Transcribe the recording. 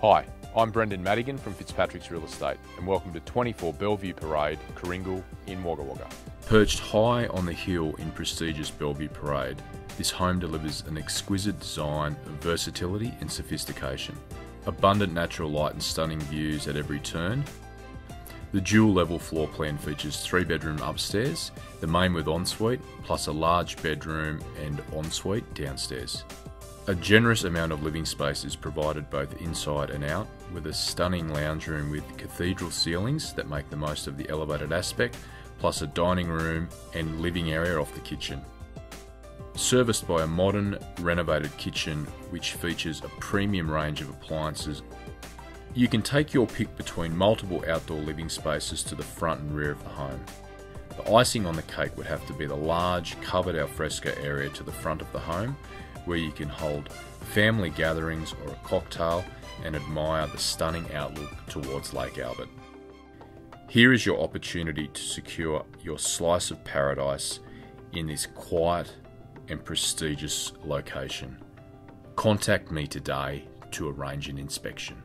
Hi, I'm Brendan Madigan from Fitzpatrick's Real Estate, and welcome to 24 Bellevue Parade, Kooringal in Wagga Wagga. Perched high on the hill in prestigious Bellevue Parade, this home delivers an exquisite design of versatility and sophistication. Abundant natural light and stunning views at every turn. The dual level floor plan features three bedroom upstairs, the main with ensuite, plus a large bedroom and ensuite downstairs. A generous amount of living space is provided both inside and out, with a stunning lounge room with cathedral ceilings that make the most of the elevated aspect, plus a dining room and living area off the kitchen. Serviced by a modern, renovated kitchen which features a premium range of appliances. You can take your pick between multiple outdoor living spaces to the front and rear of the home. The icing on the cake would have to be the large, covered alfresco area to the front of the home, where you can hold family gatherings or a cocktail and admire the stunning outlook towards Lake Albert. Here is your opportunity to secure your slice of paradise in this quiet and prestigious location. Contact me today to arrange an inspection.